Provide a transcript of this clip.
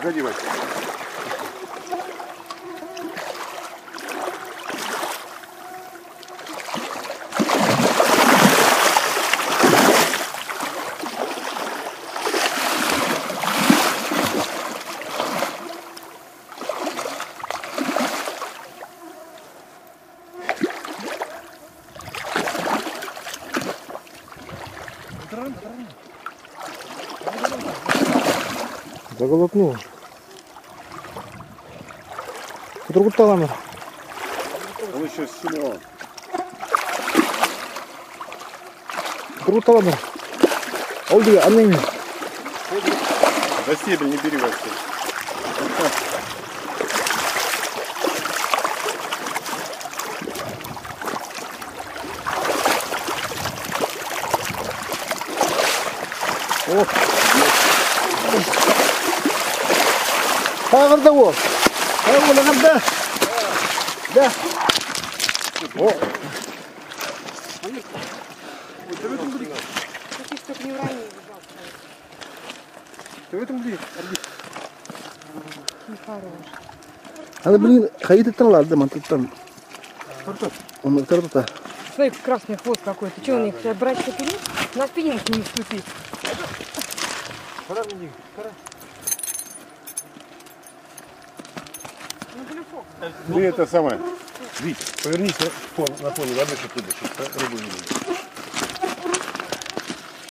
Погоди, Вася. Заголотнул. Turgut'ta Он еще силен. Turgut'ta Oldu ya annen ya. За стебель не бери Вася. Ağırda o. Ha чтоб не уронили, пожалуйста. Ты в этом блин. Hadi блин, ettin lan değil mi? Tuttan. Onu tutar Смотри, красный хвост какой-то. Что, у них брать шапирин? На спиннинг не вступить. Ну, блюфок. Ты это самое. Вить, повернись на фон- на фоне воды, чтобы ты рыбу не видел.